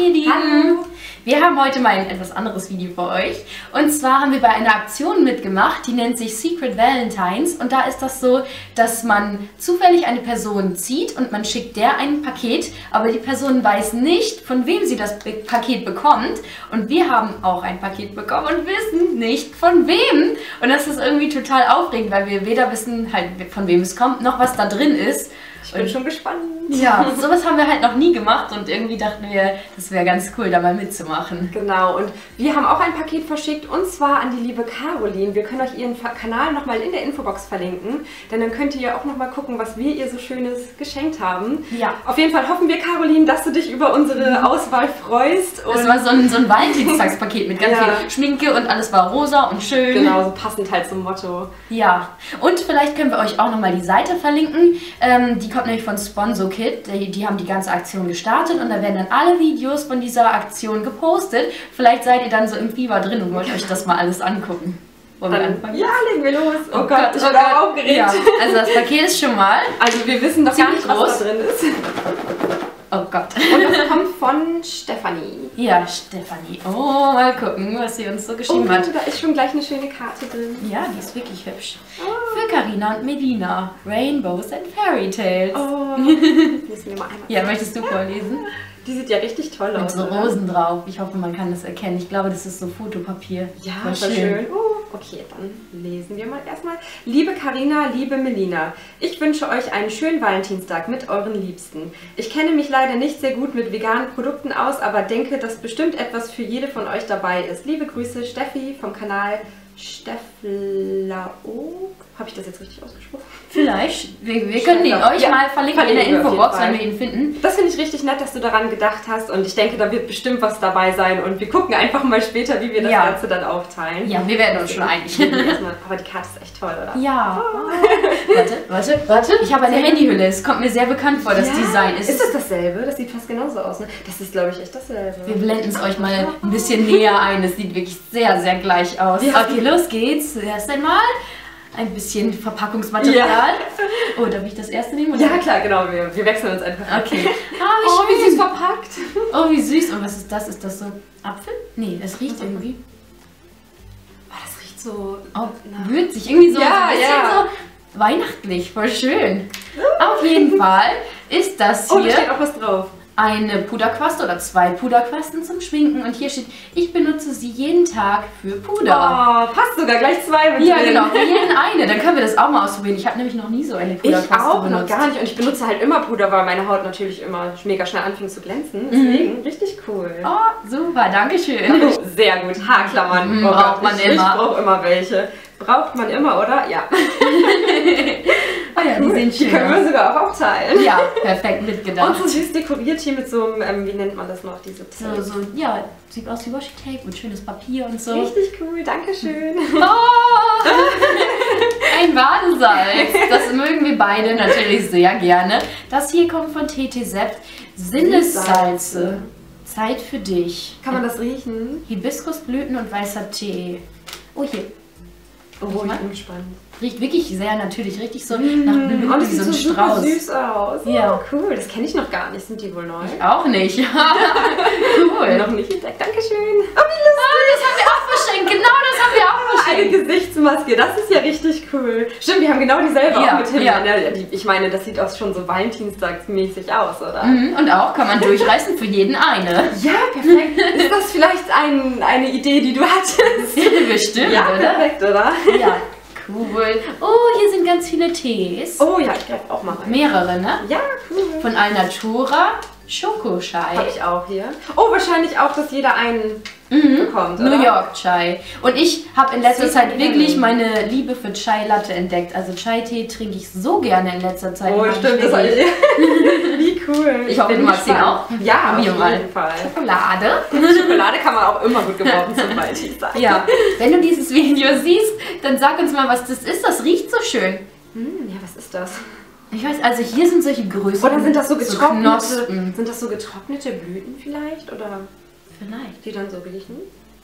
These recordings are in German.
ihr Lieben! Hallo. Wir haben heute mal ein etwas anderes Video für euch. Und zwar haben wir bei einer Aktion mitgemacht, die nennt sich Secret Valentines. Und da ist das so, dass man zufällig eine Person zieht und man schickt der ein Paket, aber die Person weiß nicht, von wem sie das Paket bekommt. Und wir haben auch ein Paket bekommen und wissen nicht von wem. Und das ist irgendwie total aufregend, weil wir weder wissen, halt, von wem es kommt, noch was da drin ist. Ich bin schon gespannt. Ja, sowas haben wir halt noch nie gemacht und irgendwie dachten wir, das wäre ganz cool, da mal mitzumachen. Genau, und wir haben auch ein Paket verschickt und zwar an die liebe Caroline. Wir können euch ihren Kanal nochmal in der Infobox verlinken, denn dann könnt ihr auch nochmal gucken, was wir ihr so Schönes geschenkt haben. Ja. Auf jeden Fall hoffen wir, Caroline, dass du dich über unsere Auswahl freust. Das und war so ein, so ein Valentinstagspaket mit ganz Ja. viel Schminke und alles war rosa und schön. Genau, so passend halt zum Motto. Ja, und vielleicht können wir euch auch nochmal die Seite verlinken. Ähm, die kommt nämlich von SponsoKit. Die, die haben die ganze Aktion gestartet und da werden dann alle Videos von dieser Aktion gepostet. Vielleicht seid ihr dann so im Fieber drin und wollt euch das mal alles angucken. Wollen wir anfangen? ja, legen wir los. Oh, Gott, ich bin oh auch Gott. aufgeregt. Ja, also das Paket ist schon mal. Also wir wissen noch gar nicht, was groß. da drin ist. Oh Gott. Und das kommt von Stefanie. Ja, Stefanie. Oh, mal gucken, was sie uns so geschrieben Oh, hat. da ist schon gleich eine schöne Karte drin. Ja, die ist wirklich hübsch. Für Carina und Melina. Rainbows and Fairy Tales. Oh, müssen wir mal einmal. Ja, möchtest du vorlesen? Die sieht ja richtig toll Mit aus. so oder? Rosen drauf. Ich hoffe, man kann das erkennen. Ich glaube, das ist so Fotopapier. Ja, Voll voll schön. Oh, okay, dann lesen wir mal erstmal. Liebe Karina, liebe Melina, ich wünsche euch einen schönen Valentinstag mit euren Liebsten. Ich kenne mich leider nicht sehr gut mit veganen Produkten aus, aber denke, dass bestimmt etwas für jede von euch dabei ist. Liebe Grüße, Steffi vom Kanal Stefflaog. Habe ich das jetzt richtig ausgesprochen? Vielleicht. Wir, wir können ihn euch Ja, mal verlinken in der Infobox, wenn wir ihn finden. Das finde ich richtig nett, dass du daran gedacht hast und ich denke, da wird bestimmt was dabei sein und wir gucken einfach mal später, wie wir das Ja. Ganze dann aufteilen. Ja, wir werden uns schon einig. Aber die Karte ist echt toll, oder? Ja. warte, warte, warte. Ich habe eine Handyhülle. Es kommt mir sehr bekannt vor, das Ja. Design. Es Ist das dasselbe? Das sieht fast genauso aus, ne? Das ist, glaube ich, echt dasselbe. Wir blenden es euch mal ein bisschen näher ein. Es sieht wirklich sehr, sehr gleich aus. Ja. Okay, los geht's. Zuerst einmal ein bisschen Verpackungsmaterial. Oh, darf ich das erste nehmen? oder? Ja, klar, genau. Wir, wir wechseln uns einfach. Okay. Ah, Oh, wie wie schön. süß verpackt. Oh, wie süß. Und was ist das? Ist das so Apfel? Nee, es riecht irgendwie. Oh, das riecht so... Oh, würzig. Irgendwie so, Ja, so ein bisschen ja. so weihnachtlich. Voll schön. Auf jeden Fall ist das Oh, da hier steht auch was drauf. Eine Puderquaste oder zwei Puderquasten zum Schminken. Und hier steht, ich benutze sie jeden Tag für Puder. Oh, passt sogar gleich zwei mit Ja, drin. genau, für jeden eine. Dann können wir das auch mal ausprobieren. Ich habe nämlich noch nie so eine Ich Puderquaste auch benutzt. noch gar nicht und ich benutze halt immer Puder, weil meine Haut natürlich immer mega schnell anfängt zu glänzen. Deswegen richtig cool. Oh, super, danke schön. Oh, sehr gut. Haarklammern. Mm, braucht man ich, immer. Ich brauche immer welche. Braucht man immer, oder? Ja. Oh ja, die sind Die können wir schön. sogar auch aufteilen. Ja, perfekt Und mitgedacht. so süß dekoriert hier mit so einem, ähm, wie nennt man das noch, diese So, Tape. so, ja, sieht aus wie Washi Tape und schönes Papier und so. Richtig cool, danke schön. Oh, ein Badesalz. Das mögen wir beide natürlich sehr gerne. Das hier kommt von TT Sept. Sinnessalze. Zeit für dich. Kann man das riechen? Hibiskusblüten und weißer Tee. Oh, hier. Oh, ich bin gespannt. Riecht wirklich sehr natürlich. Richtig so nach Blüten, sieht so ein super Strauß. süß aus. Ja. Oh, cool, das kenne ich noch gar nicht. Sind die wohl neu? Auch nicht. cool. Noch nicht entdeckt. Dankeschön. Oh, wie Ah, das haben wir auch verschenkt. Genau das haben wir auch lustig. Eine verschenkt. Gesichtsmaske, das ist ja richtig cool. Stimmt, wir haben genau dieselbe Ja, auch mit Tim. ja. Ne? Ich meine, das sieht auch schon so valentinstagsmäßig aus, oder? Mhm, Und auch kann man durchreißen für jeden eine. Ja, perfekt. ist das vielleicht ein, eine Idee, die du hattest? Bestimmt, Ja, oder? perfekt, oder? Ja, cool. Oh, hier sind ganz viele Tees. Oh ja, ich greife auch mal rein. Mehrere, ne? Ja, cool. Von Alnatura, Habe Schokoschei, ich auch hier. Oh, wahrscheinlich auch, dass jeder einen bekommt, oder? New York Chai. Und ich habe in letzter Zeit wirklich meine Liebe für Chai Latte entdeckt. Also Chai-Tee trinke ich so gerne in letzter Zeit. Oh, stimmt, das ich. Cool. Ich hoffe, bin du magst ihn auch. Ja, auf jeden Fall. Schokolade. Schokolade kann man auch immer gut gebrauchen zum Valentinstag. Ja, wenn du dieses Video siehst, dann sag uns mal, was das ist. Das riecht so schön. Hm, ja, was ist das? Ich weiß, also hier sind solche Größen. Oder sind das so getrocknete, Knospen. sind das so getrocknete Blüten vielleicht? Oder Vielleicht. die dann so riechen?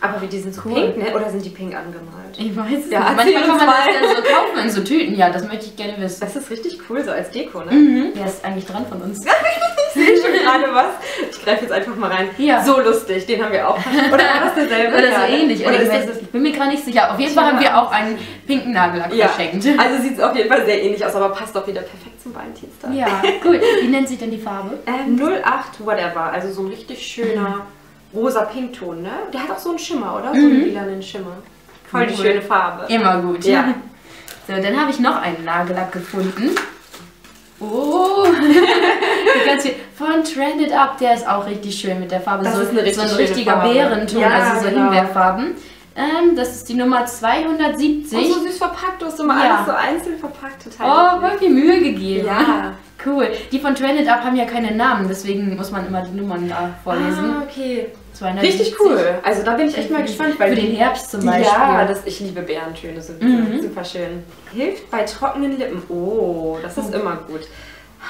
Aber wie die sind so Cool. pink, ne? Oder sind die pink angemalt? Ich weiß es Ja, nicht. Manchmal kann man mal. das ja so kaufen in so Tüten. Ja, das möchte ich gerne wissen. Das ist richtig cool, so als Deko, ne? Mhm. Wer ist eigentlich dran von uns? Sehr schön. gerade was. Ich greife jetzt einfach mal rein. Ja. So lustig, den haben wir auch. Oder war das derselbe? Oder so ne? ähnlich. Oder ich, weiß, ich bin mir gar nicht sicher. Auf jeden Fall haben wir auch einen pinken Nagellack ja. verschenkt. Also sieht es auf jeden Fall sehr ähnlich aus, aber passt auch wieder perfekt zum Valentinstag. Ja, cool. Wie nennt sich denn die Farbe? Ähm, 08 whatever, also so ein richtig schöner rosa Pinkton, ne? Der hat auch so einen Schimmer, oder? So einen lilanen Schimmer. Voll die Cool. schöne Farbe. Immer gut. Ja. So, dann habe ich noch einen Nagellack gefunden. Oh, Der ganz viel- von Trended Up, der ist auch richtig schön mit der Farbe. Das so, ist eine richtig so ein richtiger Farbe. Bärenton, Ja, also so genau. Himbeerfarben. Ähm, das ist die Nummer 270. Und so süß verpackt, du hast immer Ja. alles so einzeln verpackt, total. Oh, viel Mühe gegeben. Ja. Cool. Die von Trended Up haben ja keine Namen, deswegen muss man immer die Nummern da vorlesen. Ah, okay. 270. Richtig cool. Also da bin ich echt mal gespannt, weil Für den Herbst zum Beispiel. Ja, das, ich liebe Bärentöne, so Mhm. super schön. Hilft bei trockenen Lippen. Oh, das ist immer gut.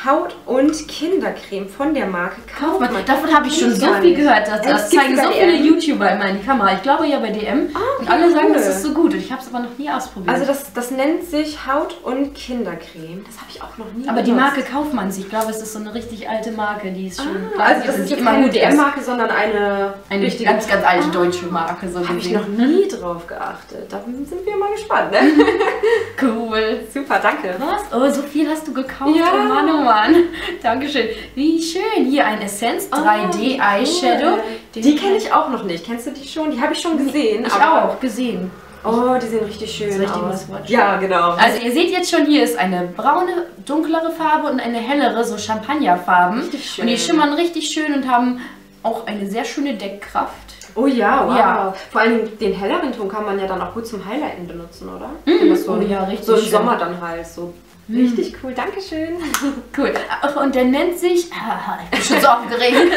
Haut- und Kindercreme von der Marke Kaufmann. Kaufmann. Davon habe ich schon so viel gehört. Das, Echt? das zeigen so viele YouTuber immer in die Kamera. Ich glaube ja bei DM. und okay, alle sagen, cool. das ist so gut. Und ich habe es aber noch nie ausprobiert. Also das, das nennt sich Haut- und Kindercreme. Das habe ich auch noch nie aber die benutzt. Marke Kaufmanns, ich glaube, es ist so eine richtig alte Marke. Die ist schon. Ah, also das die ist jetzt keine. DM-Marke, sondern eine, Eine richtige ganz, ganz alte Ah. deutsche Marke. So Habe ich noch nie drauf geachtet. Da sind wir mal gespannt, ne? Cool. Super, danke. Was? Oh, so viel hast du gekauft. Ja. Oh Mann, oh Mann. Dankeschön. Wie schön. Hier ein Essence 3D Ah, Eyeshadow. cool. Die kenne ich auch noch nicht. Kennst du die schon? Die habe ich schon gesehen. Ich auch gesehen. Oh, die sehen richtig schön mal aus. Ja, genau. Also ihr seht jetzt schon, hier ist eine braune, dunklere Farbe und eine hellere, so Champagnerfarben. Richtig schön. Und die schimmern richtig schön und haben auch eine sehr schöne Deckkraft. Oh ja, wow. Ja. Vor allem den helleren Ton kann man ja dann auch gut zum Highlighten benutzen, oder? Das so, Oh ja, richtig so im schön. Sommer dann halt so. Richtig cool, Dankeschön. Cool. Ach, und der nennt sich. Ah, ich bin schon so aufgeregt.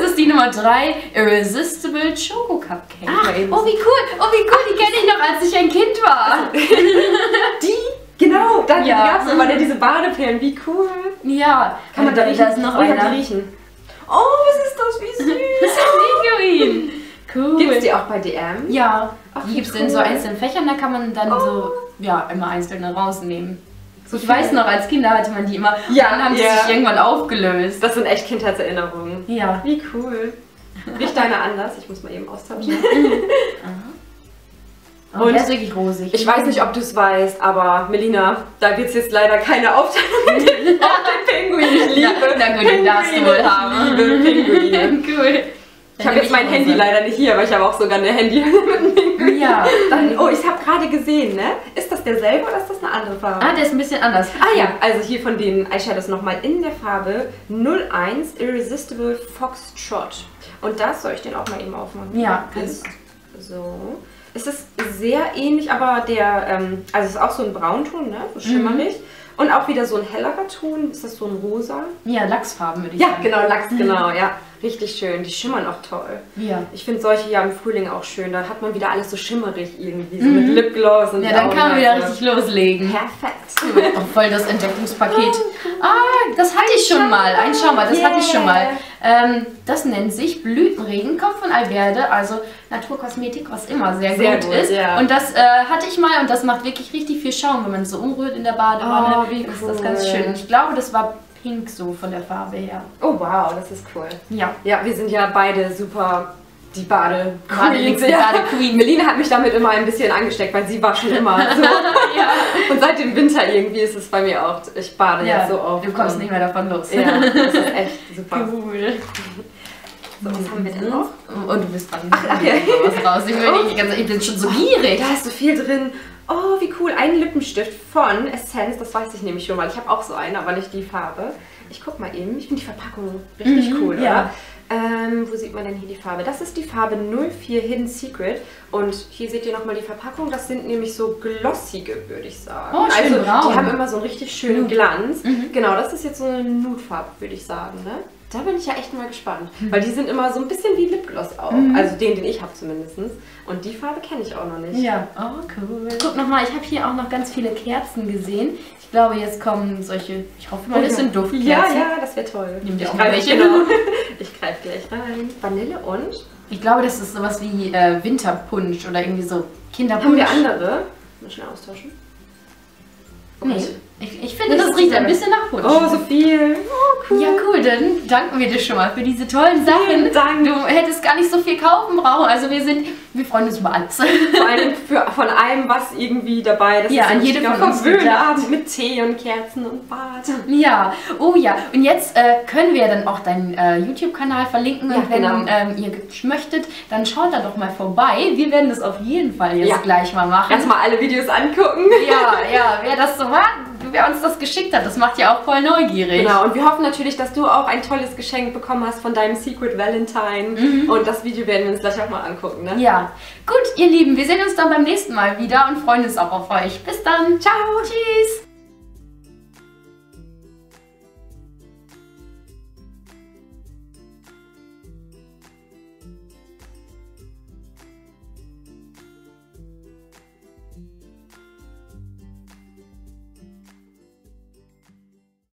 das ist die Nummer 3, Irresistible Choco Cupcake. Ach, oh, wie cool. Oh, wie cool. Die kenne ich noch, als ich ein Kind war. Die? Genau, da Ja. gab es immer ne, diese Badeperlen, wie cool. Ja. Kann man da riechen? Da ist noch oh, einer. die riechen. Oh, was ist das, wie süß. Das ist ein Pinguin. Cool. Gibt es die auch bei DM? Ja, Ach, die gibt es in so cool. einzelnen Fächern, da kann man dann so, ja, immer einzelne rausnehmen. So Ich weiß noch, als Kinder hatte man die immer, Ja, dann haben die ja. sich irgendwann aufgelöst. Das sind echt Kindheitserinnerungen. Ja. Wie cool. Riecht deine anders? Ich muss mal eben austauschen. Und Und der ist wirklich rosig. Ich weiß nicht, ob du es weißt, aber Melina, da wird es jetzt leider keine Aufteilung mit dem Pinguin. Ich liebe Na, na gut, den darfst du wohl haben. Ich liebe Pinguine. cool. Ich habe jetzt mein Handy leider nicht hier, aber ich habe auch sogar eine Handy mit einem Pinguin. Ja. Dann, oh, ich habe gerade gesehen, ne? Ist das derselbe oder ist das eine andere Farbe? Ah, der ist ein bisschen anders. Ah ja, also hier von den Eyeshadows nochmal in der Farbe 01 Irresistible Foxtrot. Und das soll ich den auch mal eben aufmachen. Ja, ist so. Es ist sehr ähnlich, aber der, ähm, also es ist auch so ein Braunton, ne? So schimmerig. Und auch wieder so ein hellerer Ton. Ist das so ein rosa? Ja, Lachsfarben würde ich Ja, sagen. genau, Lachs, genau, ja. Richtig schön. Die schimmern auch toll. Ja. Ich finde solche ja im Frühling auch schön. Da hat man wieder alles so schimmerig irgendwie. So mit Lipgloss und Ja, dann kann man wieder richtig loslegen. Perfekt. Auch voll das Entdeckungspaket. Ah, das hatte ich schon mal. Ein Schau mal, das hatte ich schon mal. Ähm, das nennt sich Blütenregenkopf von Alverde, also Naturkosmetik, was immer sehr, Sehr gut, gut, ist. ja. Und das äh, hatte ich mal und das macht wirklich richtig viel Schaum, wenn man es so umrührt in der Badewanne. Oh, wie ist das ganz schön. Ich glaube, das war pink so von der Farbe her. Oh wow, das ist cool. Ja. Ja, wir sind ja beide super die Bade Bade- Ja. Bade-Queen. Melina hat mich damit immer ein bisschen angesteckt, weil sie war schon immer so. ja. Und seit dem Winter irgendwie ist es bei mir auch. Ich bade ja, jetzt so oft. du kommst nicht mehr davon los. Ja, das ist echt super. Cool. So, was haben wir denn noch? Und du bist dran. Ach, ach ja. was raus. Ich, bin schon so gierig. Da ist so viel drin. Oh, wie cool. Ein Lippenstift von Essence. Das weiß ich nämlich schon, weil ich habe auch so einen, aber nicht die Farbe. Ich guck mal eben. Ich finde die Verpackung richtig Mhm, cool, ja. oder? Ähm, wo sieht man denn hier die Farbe? Das ist die Farbe 04 Hidden Secret. Und hier seht ihr nochmal die Verpackung. Das sind nämlich so glossige, würde ich sagen. Oh, schön also, braun. die haben immer so einen richtig schönen. Glanz. Mhm. Genau, das ist jetzt so eine Nude-Farbe, würde ich sagen, ne? Da bin ich ja echt mal gespannt. Mhm. Weil die sind immer so ein bisschen wie Lipgloss auch. Also den, den ich habe zumindest. Und die Farbe kenne ich auch noch nicht. Ja, oh cool. Guck nochmal, ich habe hier auch noch ganz viele Kerzen gesehen. Ich glaube, jetzt kommen solche, ich hoffe mal, das sind Duftkerzen. Ja, ja, das wäre toll. Nimm dir ich auch mal greife welche. genau. Ich greife gleich rein. Vanille und? Ich glaube, das ist sowas wie äh, Winterpunsch oder irgendwie so Haben Kinderpunsch. wir andere? Mal schnell austauschen. Oh Nee. Ich, ich finde, das riecht ein bisschen nach Punsch. Oh, so viel. Ja, cool, dann danken wir dir schon mal für diese tollen Sachen. Vielen Dank. Du hättest gar nicht so viel kaufen brauchen. Also wir sind, wir freuen uns über alles. Vor allem für, von allem, was irgendwie dabei ist. Ja, an jedem von uns Abend mit Tee und Kerzen und Bad. Ja, oh ja. Und jetzt äh, können wir dann auch deinen äh, YouTube-Kanal verlinken. Ja, und wenn genau. ähm, ihr möchtet, dann schaut da doch mal vorbei. Wir werden das auf jeden Fall jetzt Ja. gleich mal machen. Erstmal alle Videos angucken. Ja, ja, wer das so macht, wer uns das geschickt hat, das macht ja auch voll neugierig. Genau, und wir hoffen natürlich, dass du auch ein tolles Geschenk bekommen hast von deinem Secret Valentine. Und das Video werden wir uns gleich auch mal angucken, ne? Ja, gut, ihr Lieben, wir sehen uns dann beim nächsten Mal wieder und freuen uns auch auf euch. Bis dann. Ciao. Tschüss.